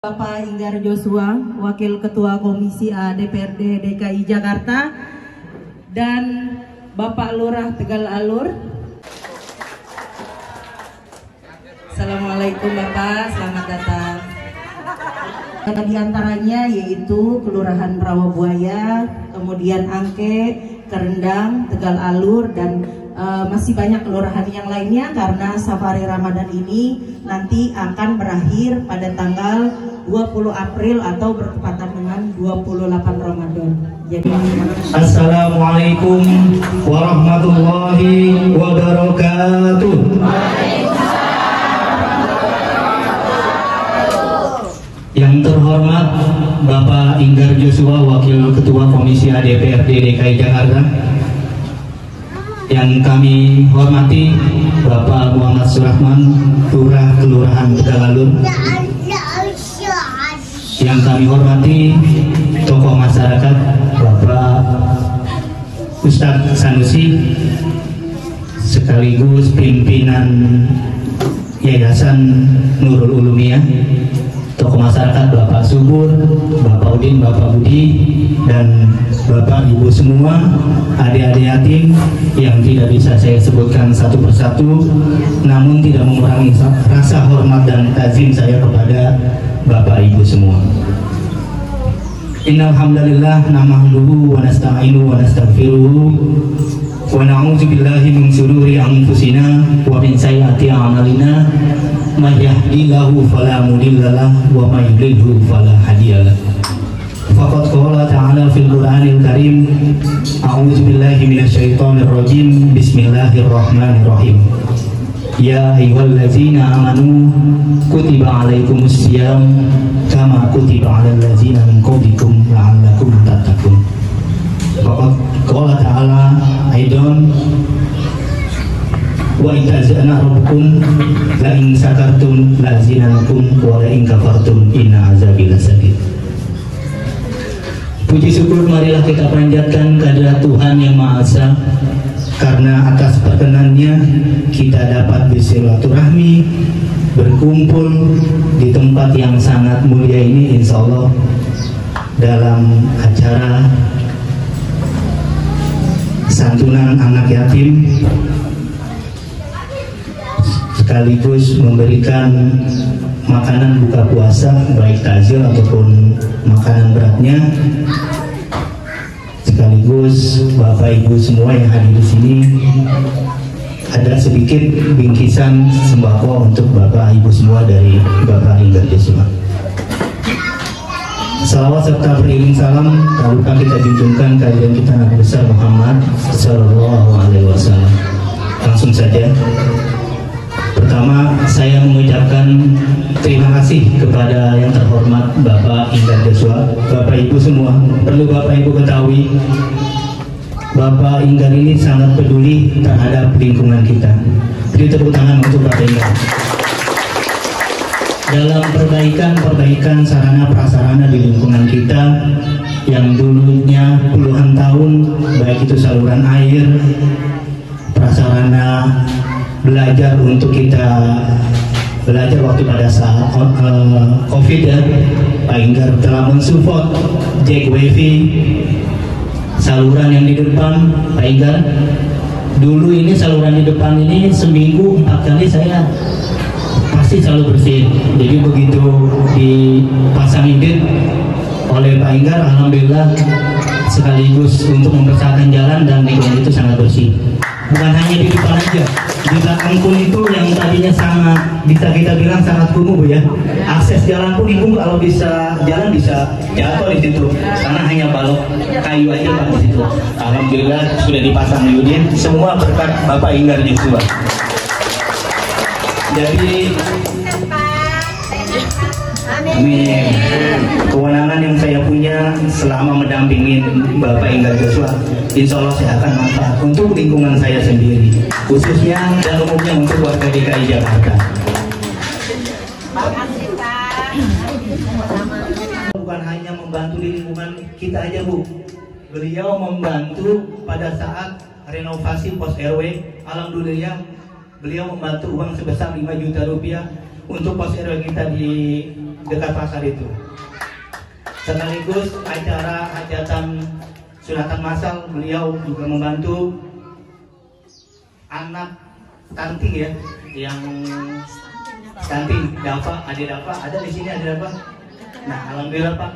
Bapak Inggar Joshua, Wakil Ketua Komisi A DPRD DKI Jakarta, dan Bapak Lurah Tegal Alur. Assalamualaikum Bapak, selamat datang. Di antaranya yaitu Kelurahan Rawabuaya, kemudian Angke, Kerendang, Tegal Alur, dan uh, masih banyak kelurahan yang lainnya karena safari Ramadan ini nanti akan berakhir pada tanggal 20 April atau bertepatan dengan 28 Ramadan. Jadi Assalamualaikum warahmatullahi wabarakatuh. Yang terhormat Bapak Inggar Joshua, Wakil Ketua Komisi ADPRD DKI Jakarta. Yang kami hormati Bapak Muhammad Surahman, Lurah Kelurahan Tegalalur. Yang kami hormati tokoh masyarakat Bapak Ustadz Sanusi sekaligus pimpinan Yayasan Nurul Ulumiyah tokoh masyarakat Bapak Subur, Bapak Udin, Bapak Budi, dan Bapak Ibu semua, adik-adik yatim yang tidak bisa saya sebutkan satu persatu, namun tidak mengurangi rasa hormat dan tazim saya kepada Bapak Ibu semua. Innal hamdalillah nahmaduhu wa nasta'inuhu wa nastaghfiruh wa na'udzu billahi min shururi anfusina wa min sayyiati a'malina may yahdihillahu fala mudhillalah wa may yudlilhu fala hadiyalah. Faqad qala ta'ala fil Qur'anil Karim A'udzu billahi minasyaitonir rajim Bismillahirrahmanirrahim Ya ayyuhallazina amanu kutiba alaikumus siyam kama kutiba alal ladzina min qablikum la'allakum tattaqun. Qala ta'ala aidan wa in ta'zana rabbukum la in sakartum la zinanakum wa la in kafartum inna azabi lasadid. Puji syukur marilah kita panjatkan kehadirat Tuhan yang Maha Esa kita dapat bersilaturahmi berkumpul di tempat yang sangat mulia ini insya Allah dalam acara santunan anak yatim. Sekaligus memberikan makanan buka puasa baik takjil ataupun makanan beratnya. Sekaligus Bapak Ibu semua yang hadir di sini ada sedikit bingkisan sembako untuk Bapak Ibu semua dari Bapak Inggar Joshua. Salawat serta beriring salam kalau kita junjungkan kehadiran kita Nabi besar Muhammad Sallallahu Alaihi Wasallam. Langsung saja. Pertama, saya mengucapkan terima kasih kepada yang terhormat Bapak Inggar Joshua, Bapak Ibu semua. Perlu Bapak Ibu ketahui, Bapak Inggar ini sangat peduli terhadap lingkungan kita. Beri tepuk tangan untuk Bapak Inggar. Dalam perbaikan-perbaikan sarana prasarana di lingkungan kita yang dulunya puluhan tahun, baik itu saluran air, prasarana belajar untuk kita belajar waktu pada saat uh, COVID ya, Pak Inggar telah mensupport Jack Wavy saluran yang di depan Pak dulu ini saluran di depan ini seminggu empat kali saya pasti selalu bersih jadi begitu dipasang indit oleh Pak Inggar Alhamdulillah sekaligus untuk membersihkan jalan dan lingkungan itu sangat bersih bukan hanya di depan aja. Di belakang pun itu yang tadinya sangat bisa kita bilang sangat kumuh bu ya. Akses jalan pun ibu kalau bisa jalan bisa jatuh di situ. Karena hanya balok kayu aja pak di situ. Alhamdulillah sudah dipasang Yudin semua berkat bapak Inggar Joshua. Jadi Amin. Kewenangan yang saya punya selama mendampingi Bapak Inggar Joshua, insya Allah saya akan manfaat untuk lingkungan saya sendiri, khususnya dan umumnya untuk warga DKI Jakarta. Bukan hanya membantu di lingkungan kita aja Bu, beliau membantu pada saat renovasi pos RW. Alhamdulillah beliau membantu uang sebesar 5 juta rupiah untuk pos RW kita di dekat pasar itu. Sekaligus acara hajatan sunatan masal beliau juga membantu anak Tanti ya yang Tanti Dava, adik Dava ada di sini ada Dava. Nah alhamdulillah Pak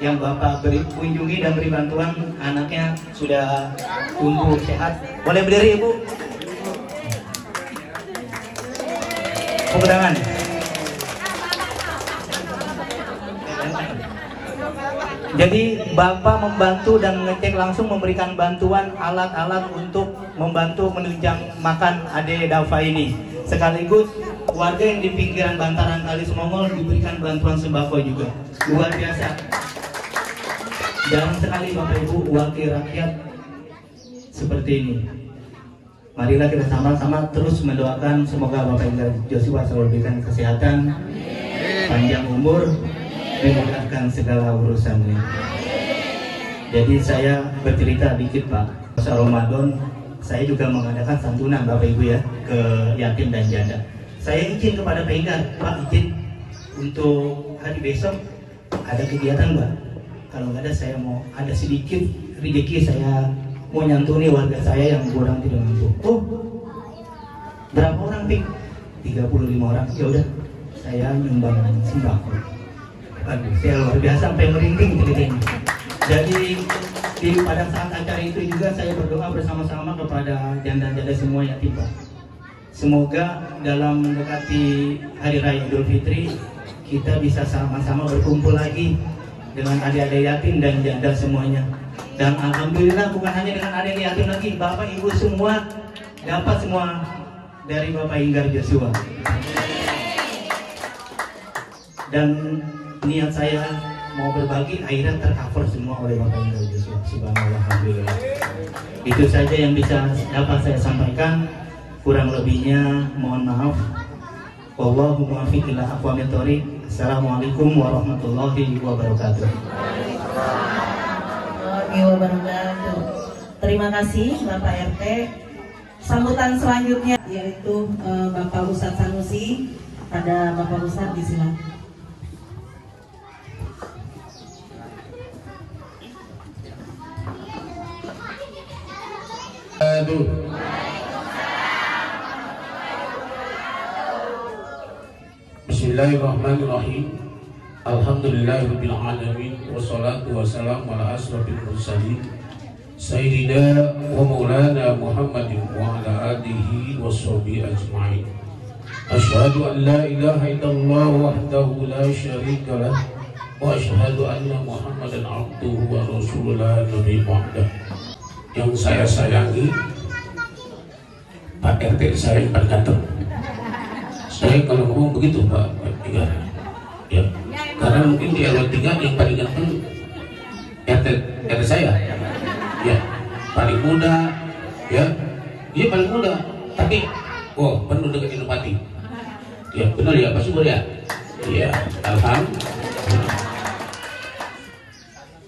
yang Bapak beri kunjungi dan beri bantuan anaknya sudah tumbuh sehat. Boleh berdiri Ibu? Kemudahan. Jadi Bapak membantu dan ngecek langsung memberikan bantuan alat-alat untuk membantu menunjang makan Ade Dava ini. Sekaligus warga yang di pinggiran bantaran Kali Semongol diberikan bantuan sembako juga. Luar biasa. Jarang sekali Bapak Ibu wakil rakyat seperti ini. Marilah kita sama-sama terus mendoakan semoga Bapak Ibu Joshua selalu diberikan kesehatan, panjang umur, dimudahkan segala urusannya. Jadi saya bercerita dikit Pak, masa Ramadan saya juga mengadakan santunan Bapak Ibu ya ke yatim dan janda. Saya izin kepada Pak Inggar, Pak izin untuk hari besok ada kegiatan Mbak. Kalau nggak ada saya mau ada sedikit rezeki saya mau nyantuni warga saya yang kurang tidak mampu. Oh, berapa orang Pik? 35 orang. Ya udah, saya nyumbang sembako. Aduh, saya luar biasa sampai merinding ceritanya. Jadi di pada saat acara itu juga saya berdoa bersama-sama kepada janda-janda semua yatim Pak. Semoga dalam mendekati Hari Raya Idul Fitri kita bisa sama-sama berkumpul lagi dengan adik-adik yatim dan janda semuanya. Dan alhamdulillah bukan hanya dengan adik yatim lagi, Bapak Ibu semua dapat semua dari Bapak Inggar Joshua. Dan niat saya mau berbagi akhirnya tercover semua oleh Bapak Inggar Joshua. Subhanallah, alhamdulillah. Itu saja yang bisa dapat saya sampaikan. Kurang lebihnya mohon maaf. Wallahumma muwaffiq ila. Assalamualaikum warahmatullahi wabarakatuh. Terima kasih Bapak RT. Sambutan selanjutnya yaitu eh, Bapak Ustadz Sanusi. Ada Bapak Ustadz آمين. بسم الله الرحمن الرحيم. الحمد لله رب العالمين والصلاة والسلام على أشرف المرسلين سيدنا ومولانا محمد وعلى آله وصحبه أجمعين. أشهد أن لا إله إلا الله وحده لا شريك له وأشهد أن محمدا عبده ورسوله نبي وحده. Yang saya sayangi Pak RT saya yang paling ganteng saya kalau ngomong begitu Pak Tiga ya. Karena mungkin di RW 3 yang paling ganteng RT, RT saya. Ya paling muda ya. Dia paling muda tapi oh penuh dengan inovasi. Ya benar ya Pak Subur ya? Ya Alhamdulillah.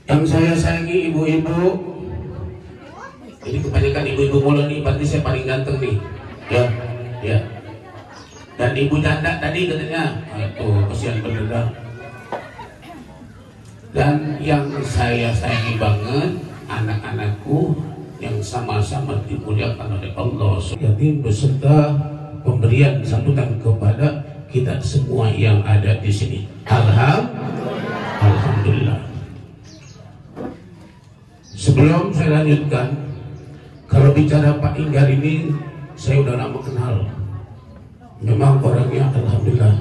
Yang saya sayangi ibu-ibu jadi kebanyakan ibu-ibu mulu nih berarti saya paling ganteng nih. Ya ya. Dan ibu janda tadi katanya tuh kasihan bener dah dan yang saya sayangi banget anak-anakku yang sama-sama dimuliakan oleh Allah. Yatim beserta pemberian sambutan kepada kita semua yang ada di sini. Alhamdulillah Alhamdulillah. Sebelum saya lanjutkan bicara Pak Inggar ini saya udah lama kenal. Memang orangnya alhamdulillah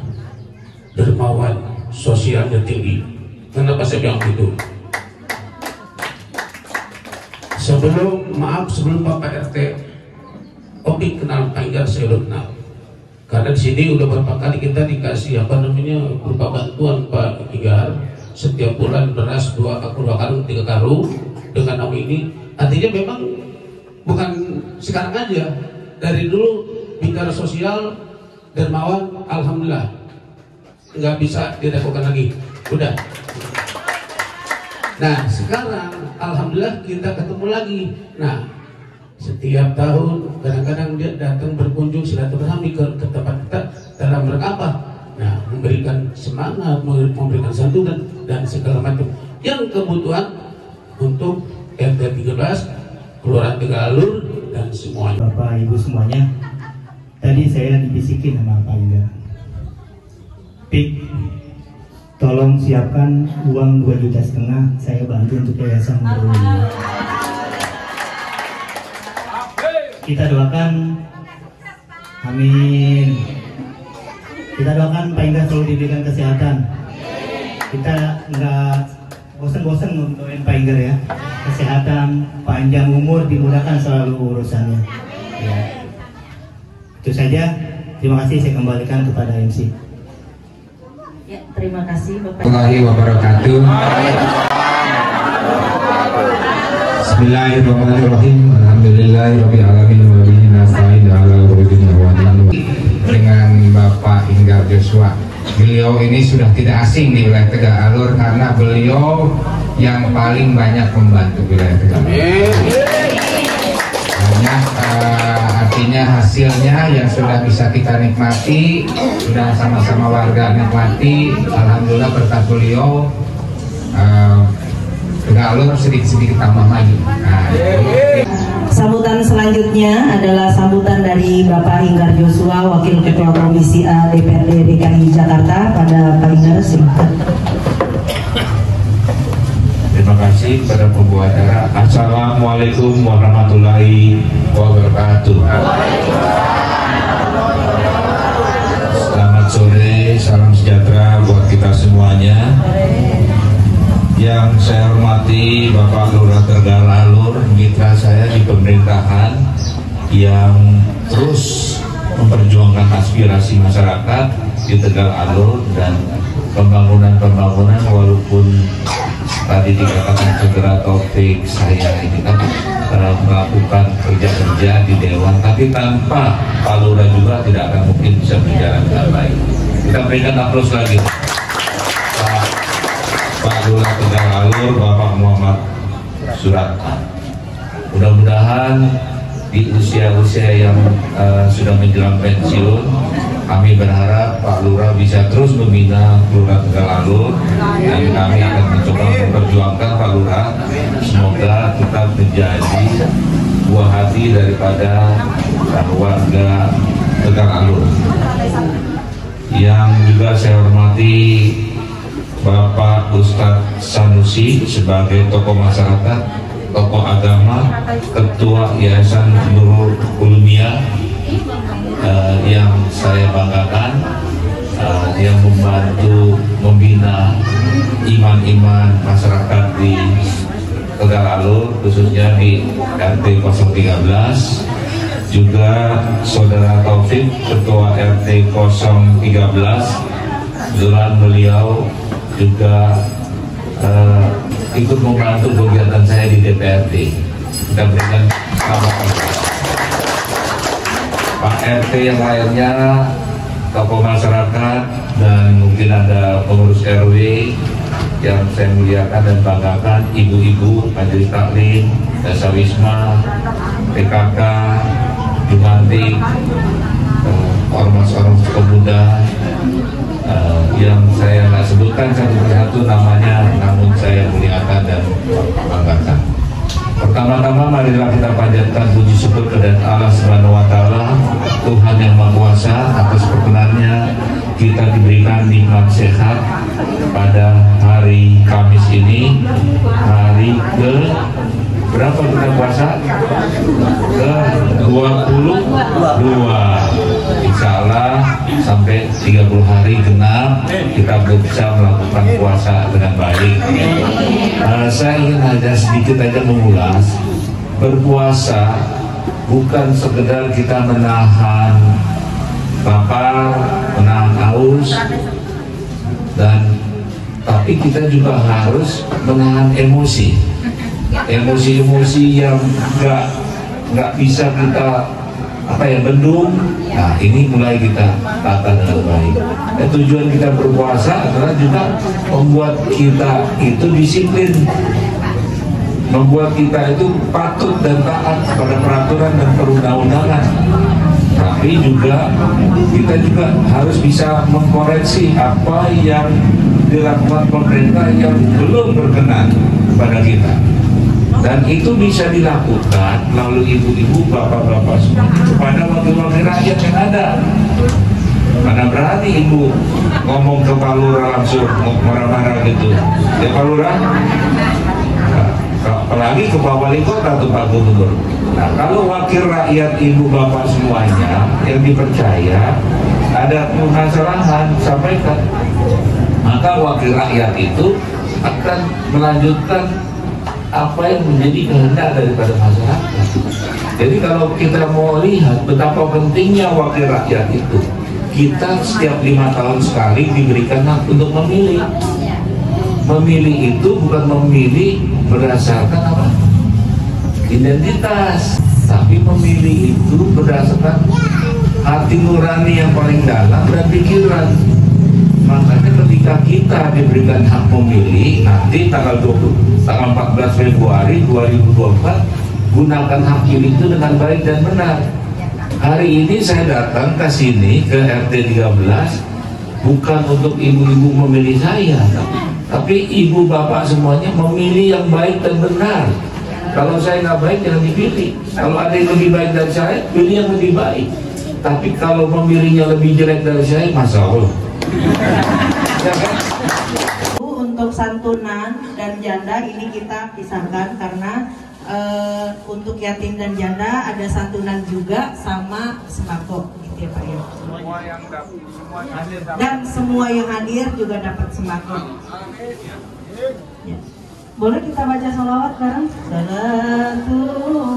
dermawan, sosialnya tinggi. Kenapa saya bilang gitu? Sebelum maaf sebelum Bapak RT, Opi kenal Pak Inggar saya udah kenal. Karena di sini udah berapa kali kita dikasih apa namanya berupa bantuan Pak Inggar setiap bulan beras dua dua karung tiga karung dengan nama ini artinya memang bukan sekarang aja. Dari dulu bicara sosial dermawan alhamdulillah. Nggak bisa dilakukan lagi. Udah. Nah sekarang alhamdulillah kita ketemu lagi. Nah setiap tahun kadang-kadang dia datang berkunjung silaturahmi ke, ke tempat kita dalam rangka apa nah memberikan semangat, memberikan santunan dan segala macam yang kebutuhan untuk RT 13, Kelurahan Tegalur dan semuanya. Ibu semuanya, tadi saya dibisikin sama Pak Ida. Pik, tolong siapkan uang 2 juta setengah saya bantu untuk yayasan Nurul. Kita doakan, amin. Kita doakan Pak Indra selalu diberikan kesehatan. Kita nggak bosan-bosan mendoain Pak Indra ya. Kesehatan, panjang umur, dimudahkan selalu urusannya. Ya. Itu saja. Terima kasih saya kembalikan kepada MC. Ya, terima kasih Bapak. warahmatullahi wabarakatuh. Bismillahirrahmanirrahim. Alhamdulillahirabbil alamin wa bihi nasta'in ala urudinya wa dengan Bapak Inggar Joshua. Beliau ini sudah tidak asing di wilayah Tegal Alur karena beliau yang paling banyak membantu wilayah Tegal Alur. Hasilnya yang sudah bisa kita nikmati, sudah sama-sama warga nikmati. Alhamdulillah berkat beliau eh, Tegal Alur sedikit-sedikit tambah maju. Nah, Sambutan selanjutnya adalah sambutan dari Bapak Inggar Joshua, Wakil Ketua Komisi A DPRD DKI Jakarta pada Pak Inggar silakan. Terima kasih kepada pembawa acara. Assalamualaikum warahmatullahi wabarakatuh. Selamat sore, salam sejahtera buat kita semuanya. Yang saya hormati Bapak Lurah Tegal Alur, mitra saya di pemerintahan yang terus memperjuangkan aspirasi masyarakat di Tegal Alur dan pembangunan-pembangunan walaupun tadi dikatakan segera topik saya ini kan melakukan kerja-kerja di Dewan tapi tanpa Pak Lurah juga tidak akan mungkin bisa berjalan dengan baik. Kita berikan aplaus lagi. Pak, Pak Lurah Tegal Alur Bapak Muhammad Surata mudah-mudahan di usia-usia yang eh, sudah menjelang pensiun kami berharap Pak Lurah bisa terus membina Lurah Tegal Alur dan kami akan mencoba memperjuangkan Pak Lurah. Semoga tetap menjadi buah hati daripada warga Tegal Alur. Yang juga saya hormati Bapak Ustadz Sanusi sebagai tokoh masyarakat, tokoh agama, ketua Yayasan Nurul Ulumia eh, yang saya banggakan eh, yang membantu membina iman-iman masyarakat di Tegal khususnya di RT 013 juga saudara Taufik ketua RT 013 kebetulan beliau juga eh, ikut membantu kegiatan saya di DPRD kita berikan selamat. Pak RT yang lainnya tokoh masyarakat dan mungkin ada pengurus RW yang saya muliakan dan banggakan ibu-ibu majelis taklim desa wisma PKK Jumantik eh, ormas-ormas pemuda eh, yang saya nggak sebutkan satu persatu namanya namun saya muliakan dan banggakan Pertama-tama marilah kita panjatkan puji syukur kepada Allah Subhanahu wa taala, Tuhan yang Maha Kuasa atas perkenannya kita diberikan nikmat sehat pada hari Kamis ini, hari ke berapa kita puasa? Ke 22 Insya Allah sampai 30 hari genap kita bisa melakukan puasa dengan baik. Eh, saya ingin aja sedikit aja mengulas berpuasa bukan sekedar kita menahan lapar, menahan haus dan tapi kita juga harus menahan emosi. Emosi-emosi yang nggak nggak bisa kita apa ya bendung? Nah ini mulai kita tata dengan baik. Dan tujuan kita berpuasa adalah juga membuat kita itu disiplin. Membuat kita itu patuh dan taat pada peraturan dan perundang-undangan. Tapi juga kita juga harus bisa mengkoreksi apa yang dilakukan pemerintah yang belum berkenan kepada kita dan itu bisa dilakukan melalui ibu-ibu, bapak-bapak semua kepada wakil-wakil rakyat yang ada. Mana berani ibu ngomong ke Pak Lurah langsung marah-marah gitu. Ya Pak Lurah? Nah, apalagi ke Pak Wali Kota tuh Pak Gubernur. Nah kalau wakil rakyat ibu bapak semuanya yang dipercaya ada permasalahan sampaikan. Maka wakil rakyat itu akan melanjutkan apa yang menjadi kehendak daripada masyarakat. Jadi kalau kita mau lihat betapa pentingnya wakil rakyat itu, kita setiap lima tahun sekali diberikan hak untuk memilih. Memilih itu bukan memilih berdasarkan apa? Identitas, tapi memilih itu berdasarkan hati nurani yang paling dalam dan pikiran makanya ketika kita diberikan hak memilih nanti tanggal 20 tanggal 14 Februari 2024 gunakan hak pilih itu dengan baik dan benar. Hari ini saya datang ke sini ke RT 13 bukan untuk ibu-ibu memilih saya tapi ibu bapak semuanya memilih yang baik dan benar. Kalau saya nggak baik jangan dipilih. Kalau ada yang lebih baik dari saya pilih yang lebih baik. Tapi kalau memilihnya lebih jelek dari saya masa Allah Untuk santunan dan janda ini kita pisahkan karena eh, untuk yatim dan janda ada santunan juga sama sembako gitu ya Pak ya. Dan semua yang hadir juga dapat sembako. Ya. Boleh kita baca salawat bareng? Salatullah,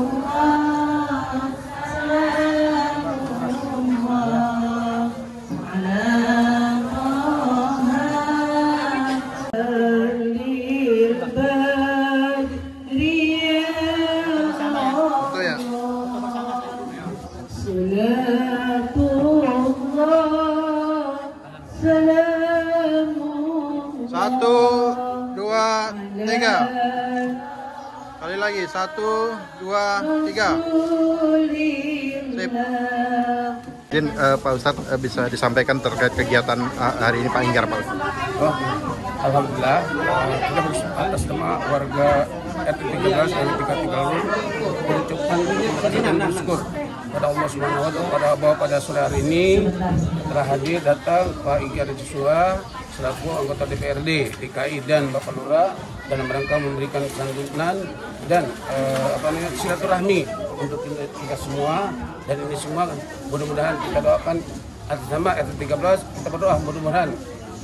Din, eh, Pak Ustadz eh, bisa disampaikan terkait kegiatan eh, hari ini Pak Inggar Pak. Oh, Alhamdulillah kita atas nama warga RT 13 dan 3 Tegalur mengucapkan terima kasih dan bersyukur pada Allah Subhanahu wa taala pada bahwa pada sore hari ini telah hadir datang Pak Igar Joshua selaku anggota DPRD DKI dan Bapak Lurah dalam rangka memberikan santunan dan eh, apa namanya silaturahmi untuk kita, kita semua dan ini semua mudah-mudahan kita doakan atas nama RT 13 kita berdoa mudah-mudahan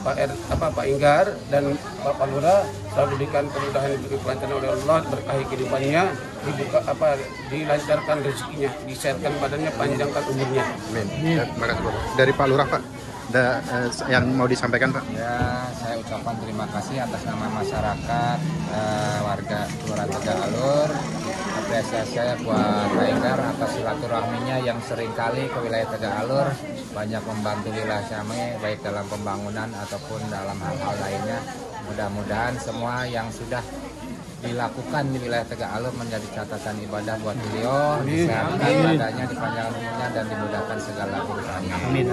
Pak R, apa Pak Inggar dan Bapak Lurah selalu diberikan kemudahan diberi kelancaran oleh Allah berkahi kehidupannya dibuka apa dilancarkan rezekinya disehatkan badannya panjangkan umurnya Amin. Terima kasih Pak. Dari Pak Lurah Pak, ada eh, yang mau disampaikan Pak? Ya, saya ucapkan terima kasih atas nama masyarakat eh, warga Kelurahan Tegal Alur. Apresiasi saya buat Enggar atas silaturahminya yang sering kali ke wilayah Tegal Alur banyak membantu wilayah kami baik dalam pembangunan ataupun dalam hal-hal lainnya. Mudah-mudahan semua yang sudah dilakukan di wilayah Tegal Alur menjadi catatan ibadah buat beliau, disehatkan badannya, dipanjangkan umurnya dan dimudahkan segala urusannya. Amin.